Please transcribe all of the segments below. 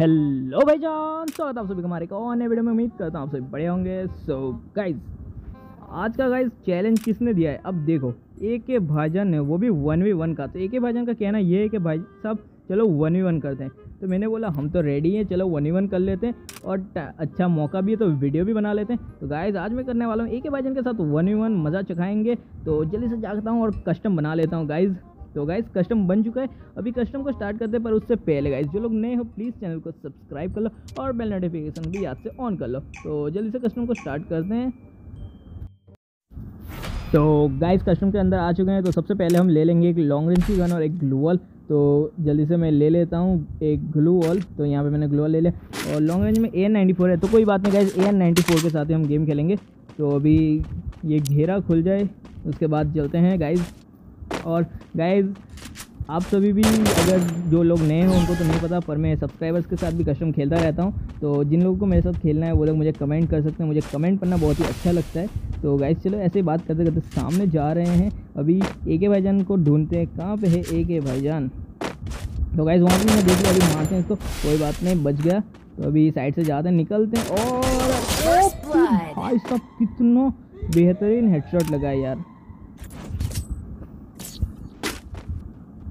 Hello भाई जान स्वागत आप सभी हमारे और नए वीडियो में। उम्मीद करता हूँ आप सभी बड़े होंगे। सो so, गाइज़ आज का गाइज़ चैलेंज किसने दिया है? अब देखो ए के भाईजान ने वो भी वन वी वन का। तो ए के भाईजान का कहना ये है कि भाई साहब चलो वन वी वन करते हैं। तो मैंने बोला हम तो रेडी हैं चलो वन वी वन कर लेते हैं और अच्छा मौका भी है तो वीडियो भी बना लेते हैं। तो गाइज़ आज मैं करने वाला हूँ ए के भाईजान के साथ वन वी वन मज़ा चखाएँगे। तो जल्दी से जागता हूँ और कस्टम बना लेता हूँ गाइज़ तो गाइज़ कस्टम बन चुका है। अभी कस्टम को स्टार्ट करते हैं, पर उससे पहले गाइज़ जो लोग नए हो प्लीज़ चैनल को सब्सक्राइब कर लो और बेल नोटिफिकेशन भी याद से ऑन कर लो। तो जल्दी से कस्टम को स्टार्ट करते हैं। तो गाइस कस्टम के अंदर आ चुके हैं। तो सबसे पहले हम ले लेंगे एक लॉन्ग रेंज की गन और एक ग्लू वॉल तो जल्दी से मैं ले लेता हूँ एक ग्लू वॉल तो यहाँ पे मैंने ग्लू वॉल ले लिया। और लॉन्ग रेंज में ए नाइन्टी फोर है। तो कोई बात नहीं गाइज़ ए नाइन्टी फोर के साथ ही हम गेम खेलेंगे। तो अभी ये घेरा खुल जाए। उसके बाद चलते हैं गाइज़ और गाइज़ आप सभी भी अगर जो लोग नए हो उनको तो नहीं पता पर मैं सब्सक्राइबर्स के साथ भी कस्टम खेलता रहता हूँ। तो जिन लोगों को मेरे साथ खेलना है वो लोग मुझे कमेंट कर सकते हैं। मुझे कमेंट करना बहुत ही अच्छा लगता है। तो गाइज़ चलो ऐसे ही बात करते करते सामने जा रहे हैं। अभी ए के भाईजान को ढूंढते हैं। कहाँ पे है ए के भाईजान? तो गाइज़ वहाँ भी मैं देख लिया अभी मारते हैं इसको। कोई बात नहीं बच गया। तो अभी साइड से जाते हैं निकलते हैं। और भाई साहब कितना बेहतरीन हेडशॉट लगा यार।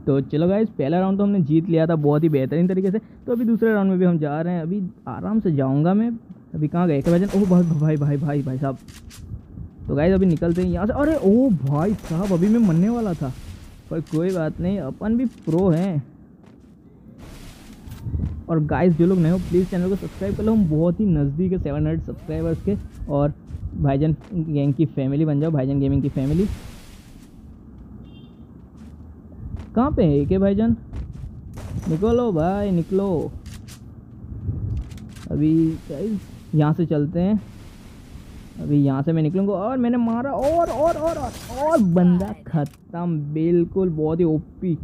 तो चलो गाइज़ पहला राउंड तो हमने जीत लिया था बहुत ही बेहतरीन तरीके से। तो अभी दूसरे राउंड में भी हम जा रहे हैं। अभी आराम से जाऊँगा मैं। अभी कहाँ गए? भाईजान ओह, भाई भाई भाई भाई भाई साहब। तो गाइज़ अभी निकलते हैं यहाँ से। अरे ओ भाई साहब, अभी मैं मरने वाला था। पर कोई बात नहीं, अपन भी प्रो हैं। और गाइस जो लोग नए हो प्लीज़ चैनल को सब्सक्राइब कर लो। हम बहुत ही नज़दीक है सेवन हंड्रेड सब्सक्राइबर्स के। और भाईजान गैंग की फैमिली बन जाओ, भाईजान गेमिंग की फैमिली कहाँ पे है के भाईजान? निकलो भाई निकलो। अभी गाइस यहाँ से चलते हैं। अभी यहाँ से मैं निकलूँगा और मैंने मारा और और और और, और बंदा ख़त्म। बिल्कुल बहुत ही ओपी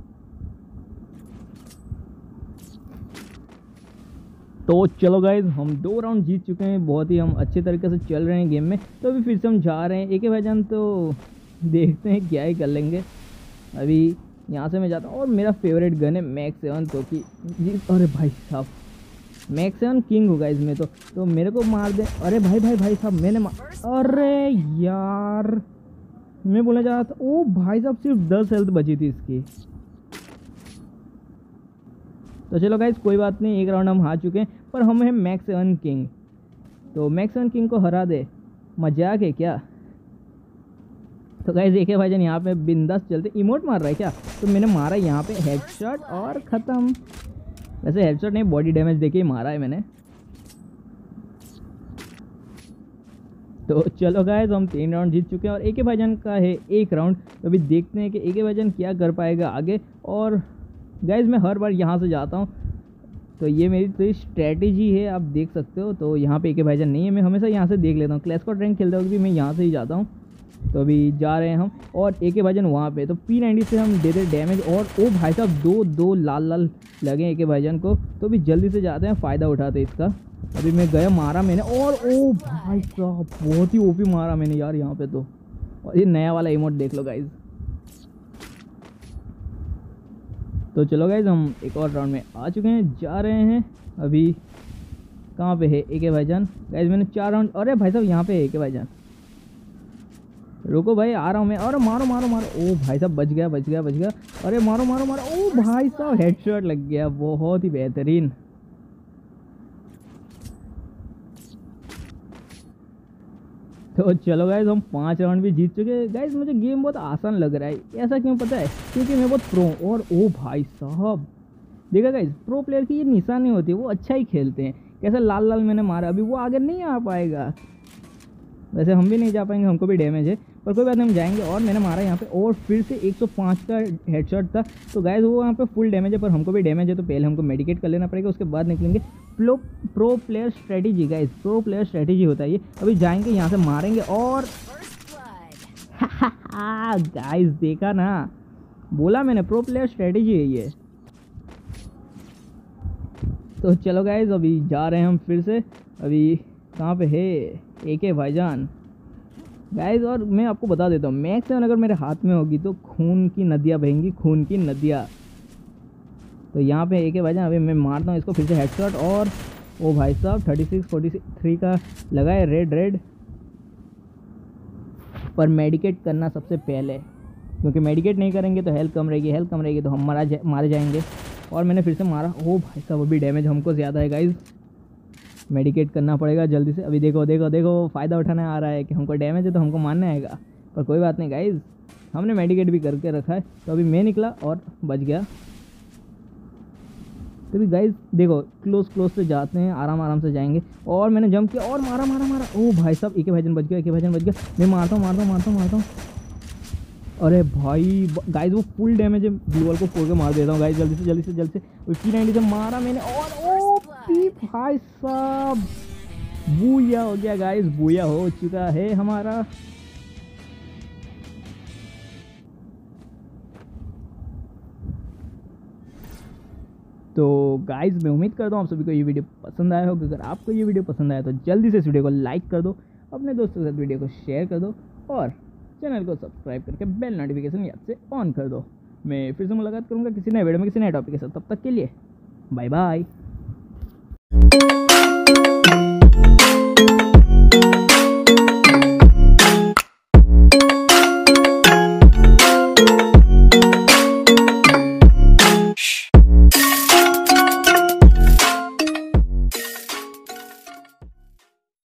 तो चलो गाइज़ हम दो राउंड जीत चुके हैं। बहुत ही हम अच्छे तरीके से चल रहे हैं गेम में। तो अभी फिर से हम जा रहे हैं। एक भाईजान तो देखते हैं क्या ही कर लेंगे। अभी यहाँ से मैं जाता हूँ और मेरा फेवरेट गन है मैक्स सेवन तो कि जी अरे भाई साहब मैक्स सेवन किंग होगा इसमें तो तो मेरे को मार दे। अरे भाई भाई भाई साहब, मैंने मार अरे यार, मैं बोलना चाह रहा था, ओ भाई साहब, सिर्फ़ दस हेल्थ बची थी इसकी। तो चलो गाइज़ कोई बात नहीं, एक राउंड हम हार चुके हैं, पर हम हैं मैक्स सेवन किंग तो मैक्स सेवन किंग को हरा दे। मज़ाक है क्या? तो गाइज़ देखे भाईजान यहाँ पे बिंदास चलते इमोट मार रहा है क्या? तो मैंने मारा यहाँ पे हेडशॉट और ख़त्म। वैसे हेडशॉट नहीं बॉडी डैमेज देके ही मारा है मैंने। तो चलो गाइज़ हम तीन राउंड जीत चुके हैं और एक भाईजान का है एक राउंड तो अभी देखते हैं कि एक भाईजान क्या कर पाएगा आगे। और गाइज़ मैं हर बार यहाँ से जाता हूँ। तो ये मेरी तो स्ट्रैटेजी है, आप देख सकते हो। तो यहाँ पे एक भाईजान नहीं है, मैं हमेशा यहाँ से देख लेता हूँ। क्लैश कॉट रैंक खेलते भी मैं यहाँ से ही जाता हूँ। तो अभी जा रहे हैं हम, और एक भाईजान वहाँ पे तो पी नाइन्टी से हम देते डैमेज और ओ भाई साहब दो दो लाल लाल लगे एक भाईजान को तो अभी जल्दी से जाते हैं, फ़ायदा उठाते इसका। अभी मैं गया, मारा मैंने, और ओ भाई साहब, बहुत ही ओपी मारा मैंने यार यहाँ पे तो। और ये नया वाला इमोट देख लो गाइज़ तो चलो गाइज़ हम एक और राउंड में आ चुके हैं, जा रहे हैं, अभी कहाँ पे है एक भाईजान? गाइज़ मैंने चार राउंड अरे भाई साहब, यहाँ पे है एक भाईजान। रुको भाई, आ रहा हूँ मैं। अरे मारो मारो मारो। ओ भाई साहब, बच गया बच गया बच गया। अरे मारो मारो मारो। ओ भाई साहब हेडशॉट लग गया। बहुत ही बेहतरीन। तो चलो गाइज़ हम पाँच राउंड भी जीत चुके हैं। गाइज़ मुझे गेम बहुत आसान लग रहा है। ऐसा क्यों पता है? क्योंकि मैं बहुत प्रो और ओ भाई साहब, देखा गाइज़ प्रो प्लेयर की ये निशानी होती है, वो अच्छा ही खेलते हैं। कैसे लाल लाल मैंने मारा, अभी वो आगे नहीं आ पाएगा। वैसे हम भी नहीं जा पाएँगे, हमको भी डैमेज है। पर कोई बात नहीं, हम जाएँगे और मैंने मारा यहाँ पे और फिर से 105 का हेडशॉट था। तो गाइज़ वो यहाँ पे फुल डैमेज है, पर हमको भी डैमेज है तो पहले हमको मेडिकेट कर लेना पड़ेगा, उसके बाद निकलेंगे। Pro pro player strategy guys pro player strategy होता है ये। अभी जाएँगे, यहाँ से मारेंगे और गाइज़ देखा ना, बोला मैंने प्रो प्लेयर स्ट्रेटेजी है ये। तो चलो गाइज़ अभी जा रहे हैं हम फिर से। अभी कहाँ पे है? एक है भाईजान। गाइज़ और मैं आपको बता देता हूँ मैक्स सेवन अगर मेरे हाथ में होगी तो खून की नदियाँ बहेंगी खून की नदियाँ। तो यहाँ पे एक है भाई अभी मैं मारता हूँ इसको फिर से हेडशॉट और ओ भाई साहब थर्टी सिक्स फोर्टी थ्री का लगा है रेड रेड पर मेडिकेट करना सबसे पहले क्योंकि मेडिकेट नहीं करेंगे तो हेल्थ कम रहेगी हेल्थ कम रहेगी तो हम मारा जा, मारे जाएँगे। और मैंने फिर से मारा ओ भाई साहब अभी डैमेज हमको ज़्यादा है गाइज़ मेडिकेट करना पड़ेगा जल्दी से। अभी देखो देखो देखो, फ़ायदा उठाने आ रहा है कि हमको डैमेज है तो हमको मानना आएगा। पर कोई बात नहीं गाइज़ हमने मेडिकेट भी करके रखा है। तो अभी मैं निकला और बच गया। तो भी गाइज़ देखो क्लोज क्लोज से जाते हैं, आराम आराम से जाएँगे। और मैंने जंप किया, और मारा मारा मारा। ओ भाई साहब, एक भाईजन बच गया, एक भाईजन बच गया। मैं मारता हूँ मारता हूँ मारता हूँ मारता हूँ। अरे भाई गाइज़ वो फुल डैमेज है। ग्लूवल को फोड़ के मार देता हूँ गाइज़ जल्दी से जल्दी से जल्दी से। फिफ्टी नाइनटी से मारा मैंने, और ओ भाई साहब, बूया हो गया गाइज़ बूया हो चुका है हमारा। तो गाइज़ मैं उम्मीद करता हूँ आप सभी को ये वीडियो पसंद आया होगा। अगर आपको ये वीडियो पसंद आया तो जल्दी से इस वीडियो को लाइक कर दो, अपने दोस्तों के साथ वीडियो को शेयर कर दो, और चैनल को सब्सक्राइब करके बेल नोटिफिकेशन याद से ऑन कर दो। मैं फिर से मुलाकात करूँगा किसी नए वीडियो में, किसी नए टॉपिक के साथ। तब तक के लिए बाय बाय